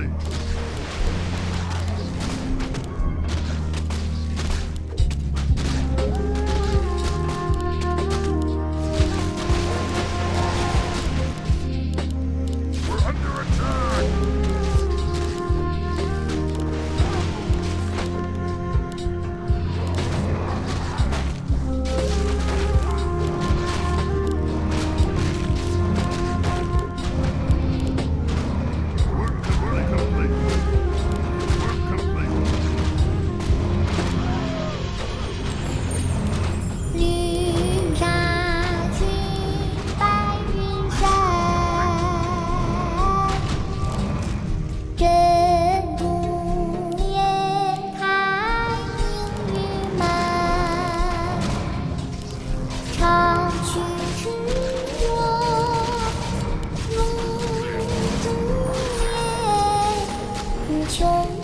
immediately. 秋